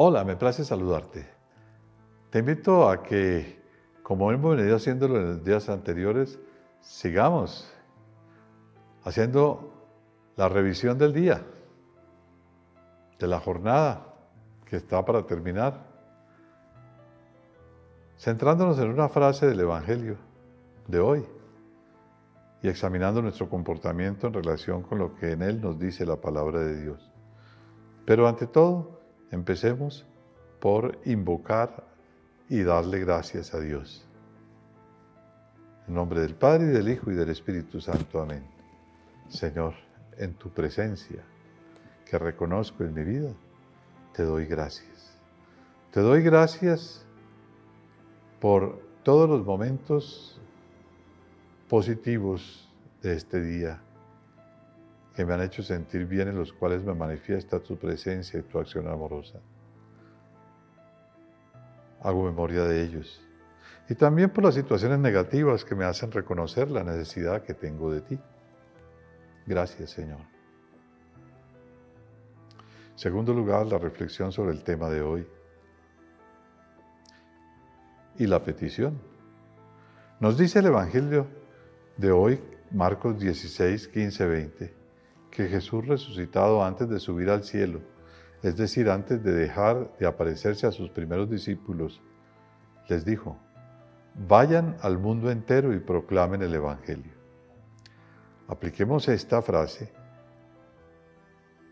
Hola, me place saludarte. Te invito a que, como hemos venido haciéndolo en los días anteriores, sigamos haciendo la revisión del día, de la jornada que está para terminar, centrándonos en una frase del Evangelio de hoy y examinando nuestro comportamiento en relación con lo que en él nos dice la palabra de Dios. Pero ante todo, Empecemos por invocar y darle gracias a Dios. En nombre del Padre y del Hijo y del Espíritu Santo. Amén. Señor, en tu presencia que reconozco en mi vida, te doy gracias. Te doy gracias por todos los momentos positivos de este día que me han hecho sentir bien, en los cuales me manifiesta tu presencia y tu acción amorosa. Hago memoria de ellos. Y también por las situaciones negativas que me hacen reconocer la necesidad que tengo de ti. Gracias, Señor. segundo lugar, la reflexión sobre el tema de hoy. Y la petición. Nos dice el Evangelio de hoy, Marcos 16, 15, 20 que Jesús resucitado antes de subir al cielo, es decir, antes de dejar de aparecerse a sus primeros discípulos, les dijo, vayan al mundo entero y proclamen el Evangelio. Apliquemos esta frase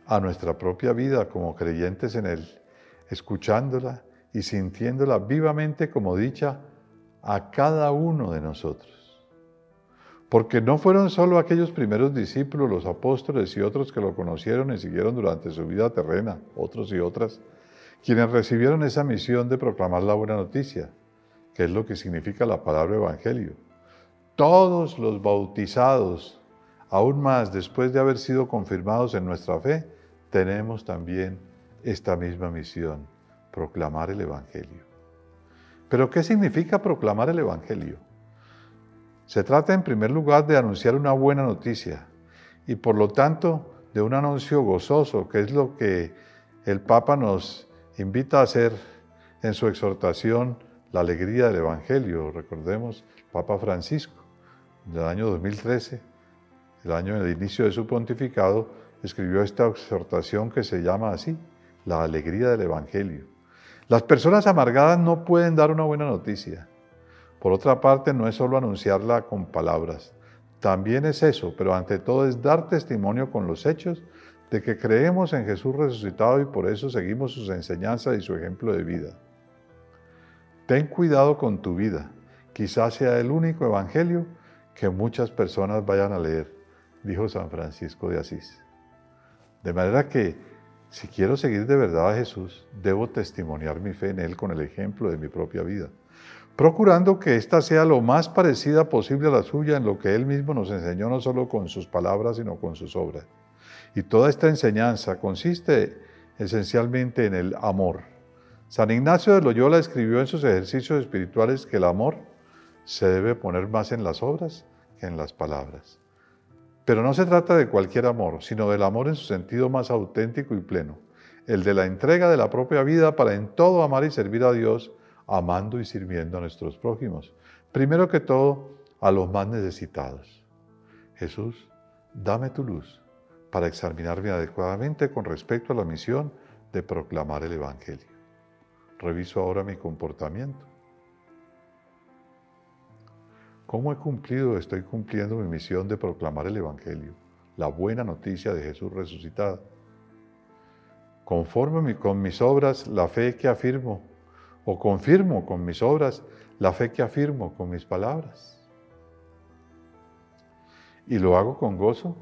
a nuestra propia vida como creyentes en Él, escuchándola y sintiéndola vivamente como dicha a cada uno de nosotros. Porque no fueron solo aquellos primeros discípulos, los apóstoles y otros que lo conocieron y siguieron durante su vida terrena, otros y otras, quienes recibieron esa misión de proclamar la buena noticia, que es lo que significa la palabra evangelio. Todos los bautizados, aún más después de haber sido confirmados en nuestra fe, tenemos también esta misma misión, proclamar el evangelio. Pero ¿qué significa proclamar el evangelio? Se trata en primer lugar de anunciar una buena noticia y por lo tanto de un anuncio gozoso, que es lo que el Papa nos invita a hacer en su exhortación, la alegría del Evangelio. Recordemos, Papa Francisco, del año 2013, el año del inicio de su pontificado, escribió esta exhortación que se llama así, la alegría del Evangelio. Las personas amargadas no pueden dar una buena noticia. Por otra parte, no es solo anunciarla con palabras, también es eso, pero ante todo es dar testimonio con los hechos de que creemos en Jesús resucitado y por eso seguimos sus enseñanzas y su ejemplo de vida. Ten cuidado con tu vida, quizás sea el único evangelio que muchas personas vayan a leer, dijo San Francisco de Asís. De manera que, si quiero seguir de verdad a Jesús, debo testimoniar mi fe en Él con el ejemplo de mi propia vida procurando que ésta sea lo más parecida posible a la suya en lo que Él mismo nos enseñó no solo con sus palabras, sino con sus obras. Y toda esta enseñanza consiste esencialmente en el amor. San Ignacio de Loyola escribió en sus ejercicios espirituales que el amor se debe poner más en las obras que en las palabras. Pero no se trata de cualquier amor, sino del amor en su sentido más auténtico y pleno, el de la entrega de la propia vida para en todo amar y servir a Dios amando y sirviendo a nuestros prójimos. Primero que todo, a los más necesitados. Jesús, dame tu luz para examinarme adecuadamente con respecto a la misión de proclamar el Evangelio. Reviso ahora mi comportamiento. ¿Cómo he cumplido, estoy cumpliendo mi misión de proclamar el Evangelio, la buena noticia de Jesús resucitado? Conforme con mis obras, la fe que afirmo o confirmo con mis obras la fe que afirmo con mis palabras. Y lo hago con gozo,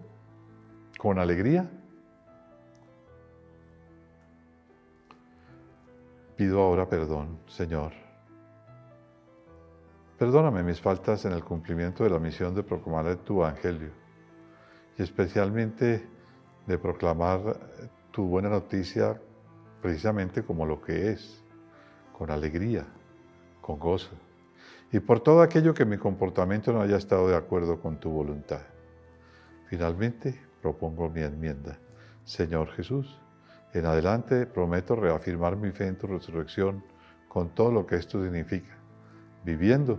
con alegría. Pido ahora perdón, Señor. Perdóname mis faltas en el cumplimiento de la misión de proclamar tu Evangelio y especialmente de proclamar tu buena noticia precisamente como lo que es con alegría, con gozo, y por todo aquello que mi comportamiento no haya estado de acuerdo con tu voluntad. Finalmente, propongo mi enmienda. Señor Jesús, En adelante prometo reafirmar mi fe en tu resurrección con todo lo que esto significa, viviendo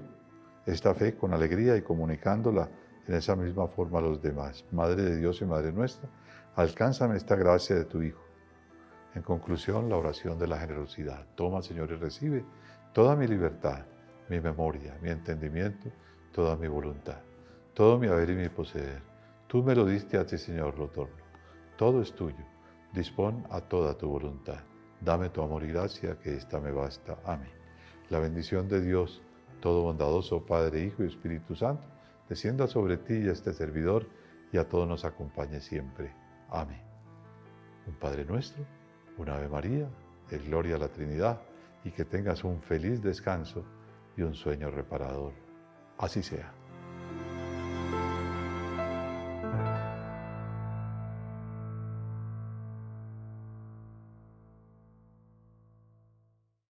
esta fe con alegría y comunicándola en esa misma forma a los demás. Madre de Dios y Madre nuestra, alcánzame esta gracia de tu Hijo. En conclusión, la oración de la generosidad. Toma, Señor, y recibe toda mi libertad, mi memoria, mi entendimiento, toda mi voluntad, todo mi haber y mi poseer. Tú me lo diste a ti, Señor, lo torno. Todo es tuyo. Dispón a toda tu voluntad. Dame tu amor y gracia, que ésta me basta. Amén. La bendición de Dios, todo bondadoso, Padre, Hijo y Espíritu Santo, descienda sobre ti y a este servidor y a todos nos acompañe siempre. Amén. Un Padre nuestro, una Ave María, el Gloria a la Trinidad y que tengas un feliz descanso y un sueño reparador. Así sea.